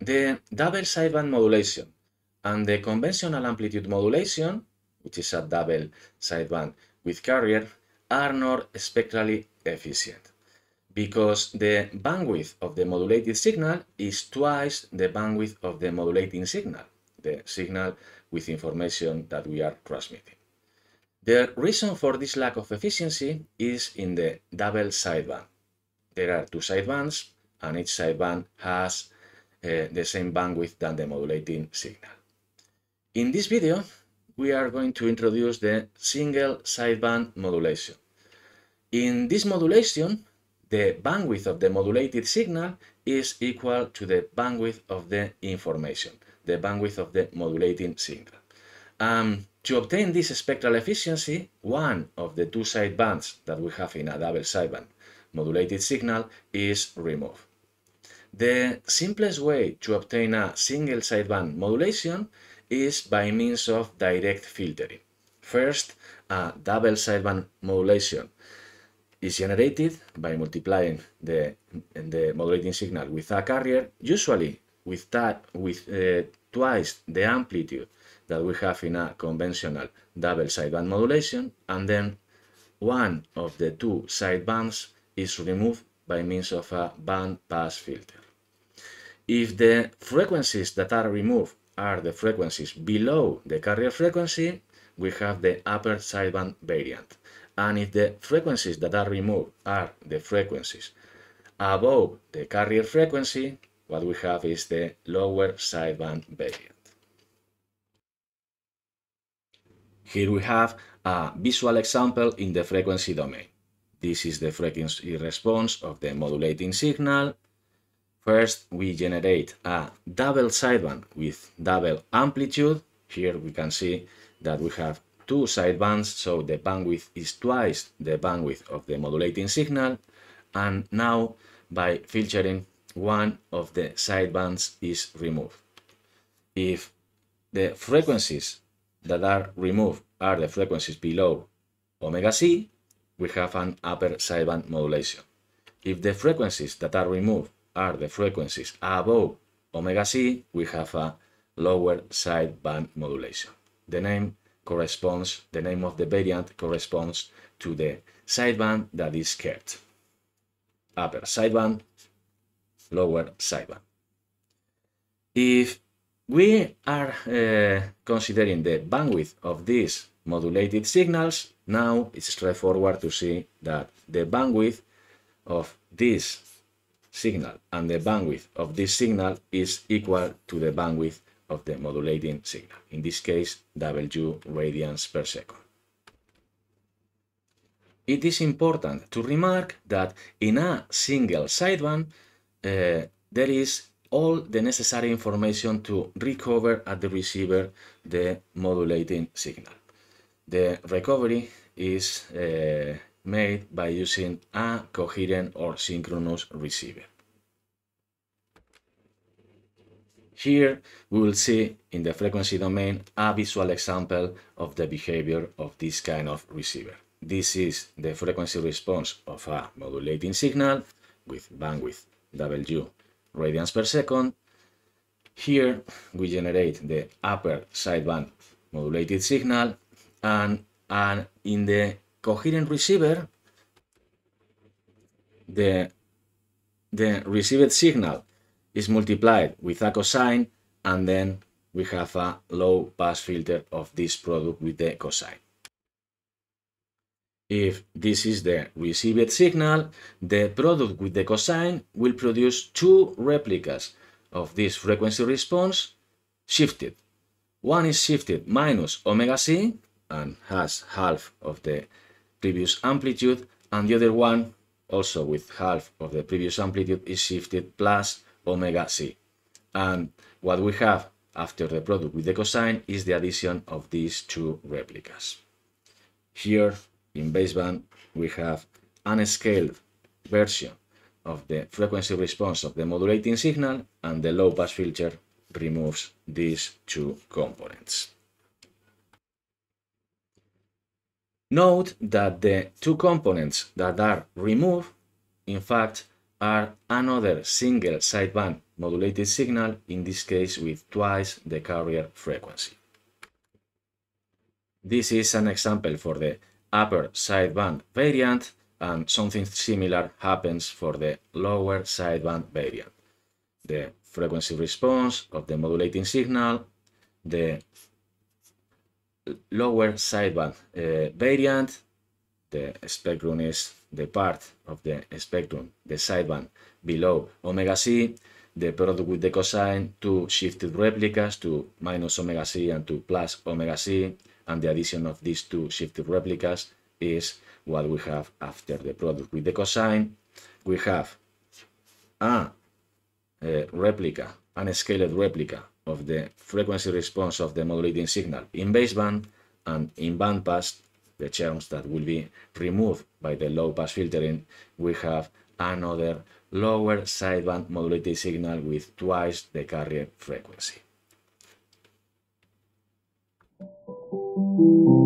The double sideband modulation and the conventional amplitude modulation, which is a double sideband with carrier, are not spectrally efficient because the bandwidth of the modulated signal is twice the bandwidth of the modulating signal, the signal with information that we are transmitting. The reason for this lack of efficiency is in the double sideband. There are two sidebands and each sideband has uh, the same bandwidth than the modulating signal. In this video, we are going to introduce the single sideband modulation. In this modulation, the bandwidth of the modulated signal is equal to the bandwidth of the information, the bandwidth of the modulating signal. Um, to obtain this spectral efficiency, one of the two sidebands that we have in a double sideband modulated signal is removed. The simplest way to obtain a single sideband modulation is by means of direct filtering. First, a double sideband modulation is generated by multiplying the, the modulating signal with a carrier, usually with, that, with uh, twice the amplitude that we have in a conventional double sideband modulation, and then one of the two sidebands is removed by means of a band pass filter. If the frequencies that are removed are the frequencies below the carrier frequency, we have the upper sideband variant. And if the frequencies that are removed are the frequencies above the carrier frequency, what we have is the lower sideband variant. Here we have a visual example in the frequency domain. This is the frequency response of the modulating signal First, we generate a double sideband with double amplitude. Here we can see that we have two sidebands, so the bandwidth is twice the bandwidth of the modulating signal. And now, by filtering, one of the sidebands is removed. If the frequencies that are removed are the frequencies below omega c, we have an upper sideband modulation. If the frequencies that are removed are the frequencies above omega c, we have a lower sideband modulation. The name corresponds, the name of the variant corresponds to the sideband that is kept. Upper sideband, lower sideband. If we are uh, considering the bandwidth of these modulated signals, now it's straightforward to see that the bandwidth of this signal and the bandwidth of this signal is equal to the bandwidth of the modulating signal, in this case W radians per second. It is important to remark that in a single sideband uh, there is all the necessary information to recover at the receiver the modulating signal. The recovery is uh, made by using a coherent or synchronous receiver. Here we will see in the frequency domain a visual example of the behavior of this kind of receiver. This is the frequency response of a modulating signal with bandwidth W radians per second. Here we generate the upper sideband modulated signal and, and in the coherent receiver, the, the received signal is multiplied with a cosine and then we have a low pass filter of this product with the cosine. If this is the received signal, the product with the cosine will produce two replicas of this frequency response shifted. One is shifted minus omega c and has half of the previous amplitude and the other one also with half of the previous amplitude is shifted plus omega c. And what we have after the product with the cosine is the addition of these two replicas. Here in baseband we have unscaled version of the frequency response of the modulating signal and the low pass filter removes these two components. Note that the two components that are removed, in fact, are another single sideband modulated signal, in this case with twice the carrier frequency. This is an example for the upper sideband variant and something similar happens for the lower sideband variant. The frequency response of the modulating signal, the lower sideband uh, variant, the spectrum is the part of the spectrum, the sideband below omega c, the product with the cosine, two shifted replicas, to minus omega c and to plus omega c, and the addition of these two shifted replicas is what we have after the product with the cosine. We have a, a replica, an scaled replica of the frequency response of the modulating signal in baseband and in bandpass, the terms that will be removed by the low pass filtering, we have another lower sideband modulated signal with twice the carrier frequency. thank you